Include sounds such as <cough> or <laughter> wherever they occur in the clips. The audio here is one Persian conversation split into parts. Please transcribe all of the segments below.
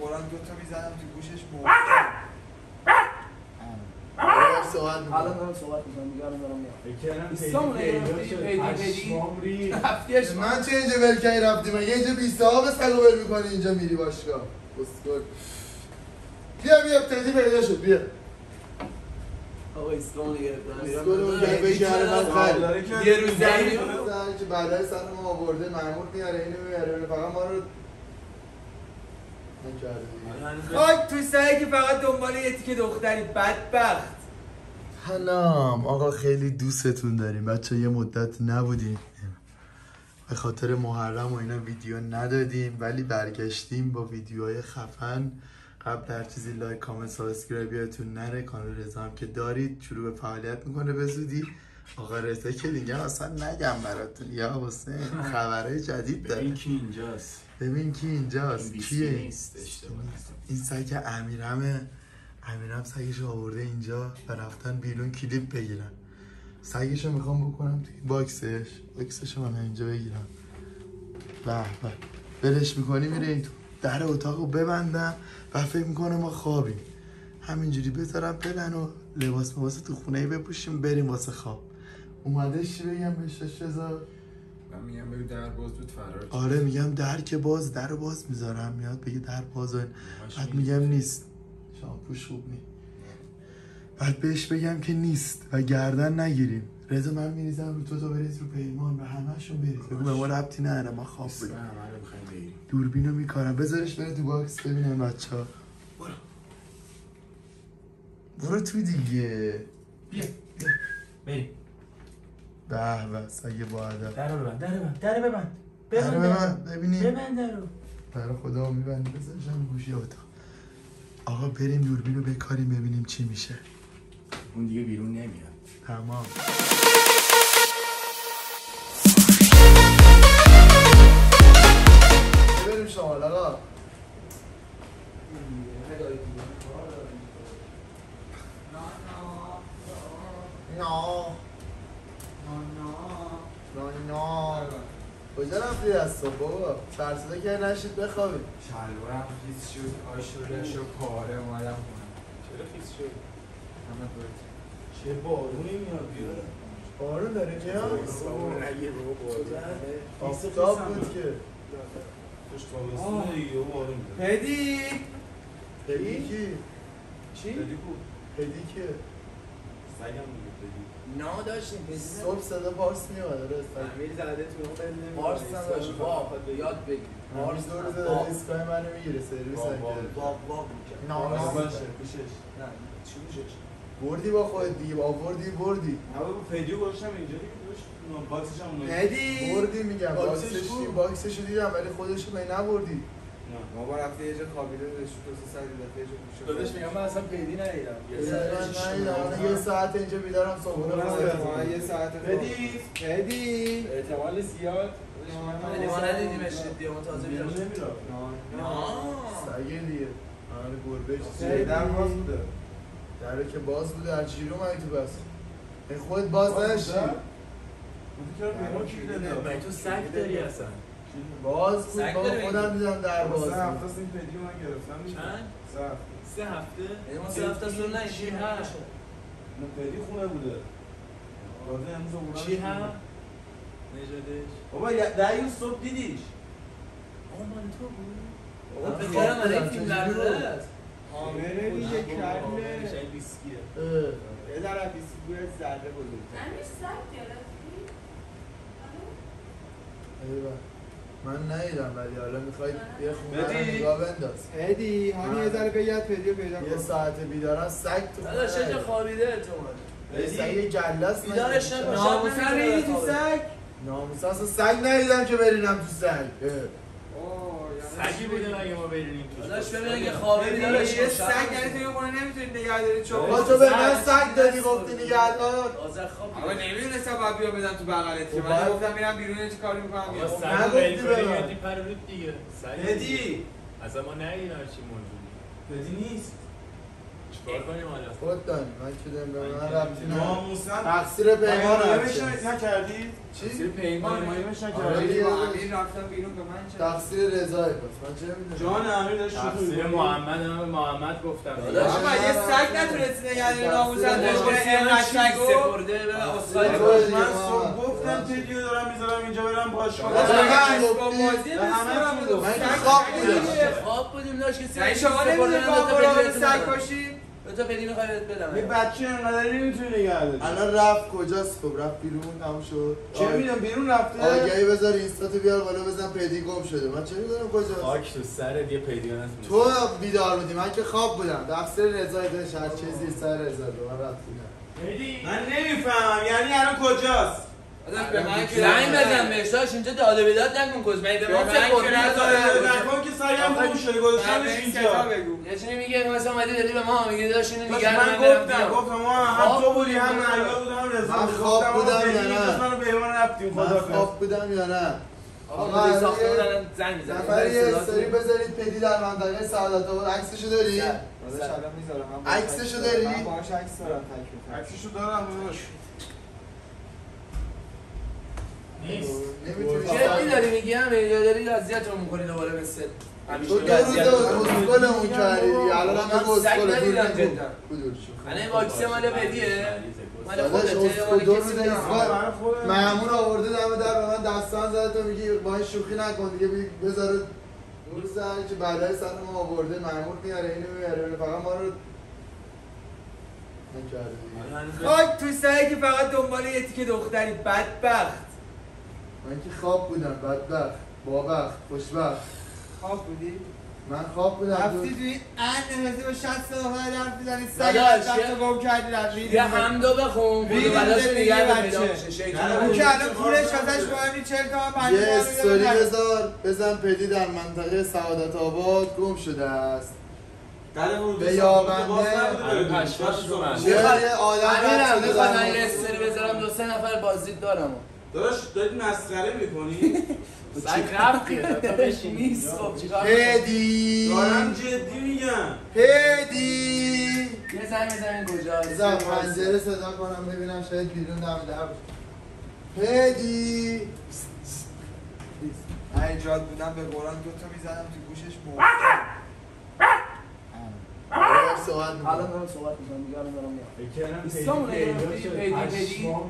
قرآن دو تا می‌زنم تو گوشش موقع دارم صحبت الان. دارم صحبت می‌کنم دیگه الان دارم میام پیدی؟ رفتیش من چه اینجا ول کردی رفتی مگه اینجا بی صاحب سگو ول می‌کنی اینجا میری باشگاه. بسکل بیا بیا تدی پیدا شد بیا. آقا اسکل من خرید؟ یه روز زنی که بعدای سر ما آورده محمود میاره اینو میاره فقط ما رو. خاک تو سعی که فقط دنبال یه تیکه دختری. بدبخت. سلام آقا خیلی دوستتون داریم. بچه یه مدت نبودیم. به خاطر محرم و اینا ویدیو ندادیم ولی برگشتیم با ویدیوهای خفن. قبل هر چیزی like comment subscribe یادتون نره. کانال رضا هم که دارید شروع به فعالیت می‌کنه به زودی. آقا رضا که دیگه اصلا نگم براتون. یا حسین خبرهای جدید داره. این کی اینجاست. ببین کی اینجاست این کیه؟ نیست. این سگ امیرمه امیرم سگش آورده اینجا و رفتن بیرون کلیپ بگیرن. سگش رو می‌خوام بکنم توی box ش. box ش رو من اینجا بگیرم. به به. بلش می‌کنی میره این تو در اتاق رو ببندم و فکر می‌کنه ما خوابیم. همینجوری بذارم پلن و لباس مباس تو خونه بپوشیم بریم واسه خواب. اومده چی بگم؟ بهش بذار من میگم بگو در باز بود فرار آره میگم در که باز در باز می‌ذارم. میاد بگه در باز. بعد میگم نیست. شامپوش خوب نی. بعد بهش بگم که نیست و گردن نگیریم. رضا من میریزم رو تو تو بریز رو پیمان و همهشون بریز. بگو به ما ربطی نداره ما خواب بگیریم. دوربینو میکارم. بذارش بره تو box ببینم بچه ها برو تو دیگه. بیا بیا. بریم. به به سگه با ادب. در رو ببند در ببند در ببند. ببند ببند ببینیم. ببند در رو. برای خدا میبندی بذارشم گوشی اتاق. آقا بریم دوربین رو بکاریم ببینیم چی میشه. اون دیگه بیرون نمیاد. تمام. بریم شمال آقا. نه نه. کجا رفتی از صبح؟ بابا سرسده که نشید بخوابید. شلوارم خیس شد آشوره شد پاره اومدم خونه. چرا خیس شد؟ همه برد چه بارونی میاد بیاره بارون داره میاد آفتاب بود که. پشت تابستونه دیگه بارون میاد پدی؟ هدی کی؟ چی؟ بدی کو؟ هدی که. سگم دیگه. نا داشتیم صبح صدا پارس میاد آره امیر زده تو پارس هم داشت. با یاد بگیر پارس دور زده ایستگاه منو می‌گیره سرویس می‌کرد نه آره، نه باشه. پیشش نه چی میشش بردی با خودت دیگه آوردی بردی. نه فیدیو گذاشتم اینجا دیگه باکسش هم بردی میگم باکسش باکسش دیدم ولی خودش رو نبردی. ما با رفته یه جا خوابیده داشت دو سه ساعت دفعه یه جا گوشه داداش میگم من اصلا پیدی ندیدم. من نیدم. یه ساعت اینجا بیدارم صبحونه من خورد. یه ساعت پدی پدی احتمال زیاد. نه، ما. ندیدیمش جدی ما تازه بیرون نمی‌رفت سگه دیگه. آره گربه پدی. در باز بوده. دره که باز بوده هر چی رو تو بس. این خودت باز نداشتی من تو سگ داری اصلا؟ باز بود داره خودم دیدم در باز سه. هفته این پدیو من گرفتم چند؟ سه هفته. سه هفته؟ ما سه هفته سر نه چی هست نه پدی خونه بوده. تازه امروز آوردم چی. هم؟ نژادش. بابا یه- ده یون صبح دیدیش. آقا مال تو بود؟ بابا من فکر خواب کردم برای بودم، فیلم؟ است حامله دیگه کله. شاید بیسکیه. یه ذره بیسکویت ذره بزرگتر. امیر سگ گرفتی؟ من ندیدم ولی حالا می‌خواید یه خونه؟ نگاه بنداز. پدی همین یه ذره بگرد پدی رو پیدا یه کن ساعت بیدارم سگ تو چه جا خوابیده تو یه سگ گله است بیدارش نکن. ناموسن ریدی تو سگ؟ ناموسا اصلا سگ ندیدم که برینم تو سگ. سگی بوده مگه ما توش داداش ببین اگه خوابه بیدارش یه. سگ تو یه خونه نمی‌تونی نگه داری چون تو به من سگ دادی گفتی نگه دار. آزر خواب آقا نمی‌دونستم باید بیا بدم تو بغلت که خب من باید- گفتم میرم بیرون چه کاری می‌کنم؟ میام سگ نگفتی رو ول به کنی من. میادی پر رود دیگه. سگ پدی اصلا ما نگیریم هرچی موجودی پدی نیست. چیکار کنیم حالا خود دانی من که دارم به من ربطی نداره. ناموسن تقصیر پیمان هرچی. نکردی؟ چی؟ پیمان پیمانش آره نکردی؟ امیر رفتم بیرون به من چه تقصیر رضای پس من چه می‌دونم جان امیر داشت تقصیر؟ محمد هم به محمد گفتم آقا یه سگ نتونستی نگه داری ناموسن داشته اینقدر سگو سپرده به تقصیر استاد من. گفتم تدیو دارم می‌ذارم اینجا برم باشگاه داداش، آقا من من گفتی؟ با بازی به همه چی خواب. دیگه. خواب بودیم داشت که یعنی شما نمی‌دونی با برای سگ کاشی تو پدی می‌خوای بدم. یه بچه انقدری نمی‌تونی نگه الان رفت کجاست؟ خب رفت بیرون تموم شد. چه آه. می‌دونم بیرون رفته؟ آگهی بذار اینستاتو بیار بالا بزن پیدی گم شده. من چه می‌دونم کجاست؟ خاک تو سرت یه هست تو بیدار بودی من که خواب بودم. تقصیر رضای داشت هر چیزی سر رضا من ربطی نداره. من نمی‌فهمم یعنی الان کجاست؟ من زنگ بزن داشت اینجا داده بیداد نکن کز من به ما من سپرده که سگم بگو شده گذاشتمش این اینجا. یه چیزی میگه مثلا اومدی دادی به ما میگه داشت اینو نگرد من گفتم گفتم ما هم تو بودی هم معیا بودم هم رضا من. خواب بودم یا نه؟ منو به ایمان رفتیم من خدا خواب بودم یا نه؟ آقا مدیر ساختمون الان زنگ می‌زنه نفر یه استوری بذارید پدی در منطقه سعادت آباد. عکسشو داری؟ من عکسشو. داری؟ من باهاش عکس دارم. عکسشو دارم داداش نمی‌تونی جدی داری میگی همه یا داری اذیتمون می‌کنی دوباره مثل تو دو روز می‌کنی. اسکلمون کردی الان هم اسکل ندیدم جدا. الان این واکس مال بدیه. مال داداش، خودته دو روز. معمون آورده دم در به من دستان زده. تو میگی با این شوخی نکن دیگه بی- بذاره روز سر که بعدای سن ما آورده. معمول میاره اینو میاره اینو فقط ما رو دیگه. خاک تو سعی که فقط دنبال یه تیکه دختری. بدبخت. من که خواب بودم بدبخت بابخت خوشبخت خواب بودی؟ من خواب بودم رفتی توی ان نمیزی با 60 دختر حرف می‌زنی سگ یه- گم کردی رفتی یه حمدو بخون خدا بلاش دیگه پیدا بچه. میشه اون که الان پولش ازش مهمی 40 تومن پنج یه تومن استوری. بذار بزن پدی در منطقه سعادت آباد گم شده است به یابنده. آره،. یه یه آدم می‌خواد در این مورد- استوری بذارم دو سه نفر بازدید دارم داداش دارید مسخره می‌کنی؟ <laughs> سگ رفت که <laughs> نیست. خب چیکار کنم؟ پدی. دارم جدی میگم. پدی. یه زنگ بزنین کجاست بذار پنجره صدا کنم ببینم شاید بیرون دم در باشه. پدی. من ایجاد بودم به قرآن دو تا می‌زدم تو گوشش مرد صحبت الان می‌کنم. دارم صحبت می‌کنم دیگه الان دارم میام بکنم ایستامونه گرفتی پیدی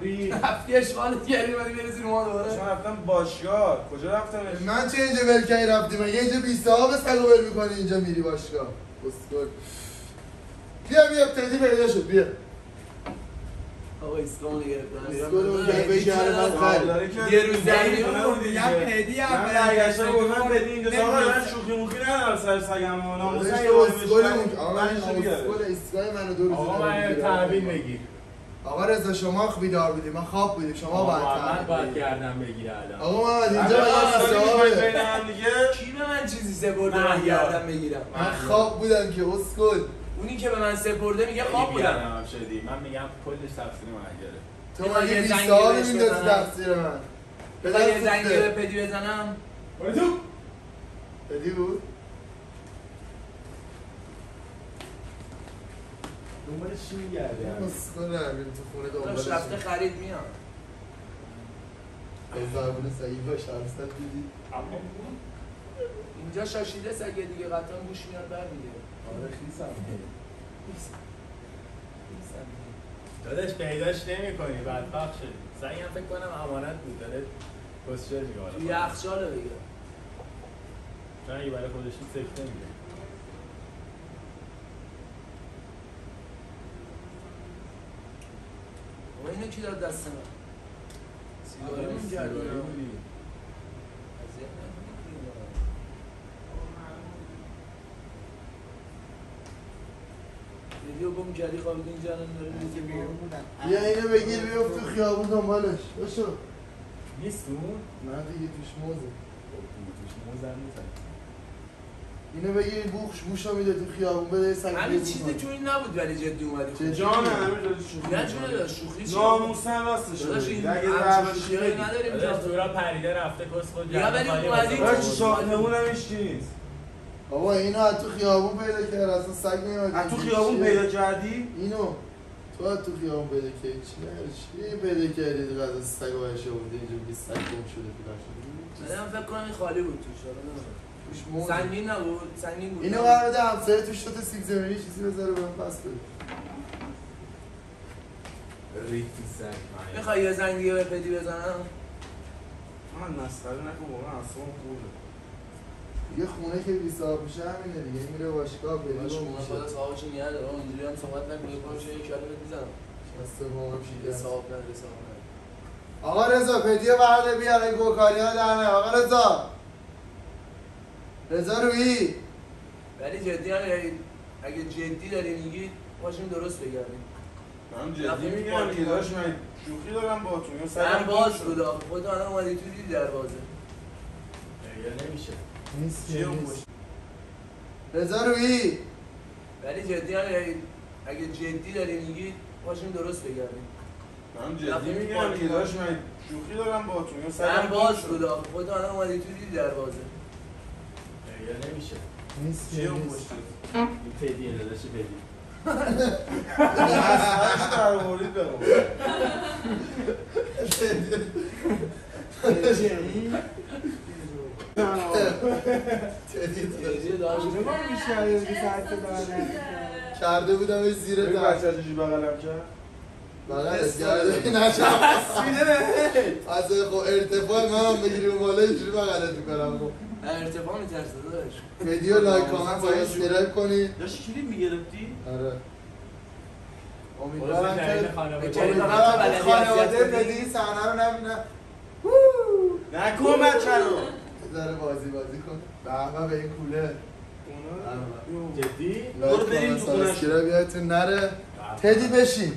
پیدی رفتی اشغالت کردی بعدی برسی رو ما دوباره. چون رفتم باشگاه. کجا رفتم من چه اینجا ول کردی رفتی؟ مگه اینجا بی صاحب سگو ول می‌کنی اینجا میری باشگاه. اسکل بیا بیا پدی پیدا شد. بیا. آقا گرفتن من یه روز بودی دیگه. من برگشته. گفتم بود. بدین اینجا آقا من شوخی موخی ندارم سر سگم و آقا من ایستگاه منو دو روز آقا من بگیر آقا رضا شما بیدار بودی. من خواب بودیم شما باید محمد تحویل باید. گردن بگیره الان. آقا محمد اینجا اینجا باید بین صاحبه هم دیگه کی به من چیزی سپرده؟ من من گردم بگیرم. من خواب بودم که اسکل اونی که به من سپرده میگه خواب بودم. شدی. من میگم کلش تفسیر منگره تو مگه یه بهش میندازی بزنم؟ تقصیر من. بذار پدر یه زنگی به پدی بزنم. تو. پدی بود؟ دنبال چی میگردی اسکل همین تو خونه دنبالش رفته خرید میاد. از زبون سعید باش همسر دیدی اینجا شاشیده سگه دیگه قطعا گوش میاد برمیگه آره خیسم داداش پیداش نمی کنی بدبخت شدی. سعی هم فکر کنم امانت بود داره پستچر میگه تو یخچاله دیگه چون اگه برای خودش بود سکته میگه و اینو کی داد دست من؟ سیگاری کردی اذیت نکنید دیگه. گم کردی خوابید اینجا الان داره میگه که بیرون بیا اینو بگیر بیفت تو خیابون دنبالش باشو نیست اون؟ نه دیگه توش موزه. خب توش موزن نیست. اینو بگیر بوخش بوشو میده تو خیابون بده سگ همین کنه. تو این نبود ولی جدی اومدی جان داری شوخی نه داشت شوخی؟ ناموسن راستش داداش. این بگی. نداریم که. تو را پریده رفته کس خود یا ولی اومدی تو ساختمون هم هیچ چی نیست. بابا اینو از تو خیابون پیدا کرد اصلا سگ نمیاد از تو خیابون پیدا کردی؟ اینو. تو از تو خیابون پیدا کردی؟ چی چی پیدا کردی؟ دیگه از سگ وحش آورده اینجا بگی سگ گم شده پیدا شده من فکر کنم این خالی بود توش حالا سنگین نبود؟ سنگین بود. اینو قرار بده همسایه توش دوتا سیب زمینی چیزی بذاره بهم پس بده. ریختی سگ می‌خوای یه زنگ دیگه به پدی بزنم؟ من مسخره نکن واقعا اصلا خوبه دیگه خونه که بی صاحب میشه همینه دیگه. میره باشگاه بری باش خونه میشه. خدا صاحبش داره اون اینجوری هم صحبت نکنه کنم چه یک کلمه می‌زنم هم یه شیده صاحب نداره صاحب آقا رضا پدیه بعد بیار این گوکاری ها در نیار. آقا رضا. رضا روی ولی جدی هم یعنی اگه جدی داری میگی باشیم درست بگردیم من جدی میگم که داشت من شوخی دارم با تو یا در باز بود آخه خودت الان اومدی تو دیدی در بازه یا نمیشه. نیست چیه اون رضا روی ولی جدی هم یعنی اگه جدی داری میگی باشیم درست بگردیم. من جدی میگم که داشت من شوخی دارم با تو یا در باز بود آخه خودت الان اومدی تو دیدی در بازه یا نمیشه. نیست چیه اون. پشت این پدیه داداش پدی مسخرهش در مورد <laughs> <laughs> کرده بودم زیر در. بچه چجوری بغلم کرد؟ بغلت کرده <laughs> نشم از خب ارتفاع من هم بگیری بالا اینجوری بغلت می‌کنم. خب ارتفاع میترسه داداش. ویدیو like comment subscribe کنید. داشت کلیپ می‌گرفتی؟ آره. امیدوارم که خانواده. بدی صحنه رو نبینن نکن بچه رو ذره بازی بازی کن. به به این کوله. جدی؟ برو بریم تو یادتون نره. تدی بشین.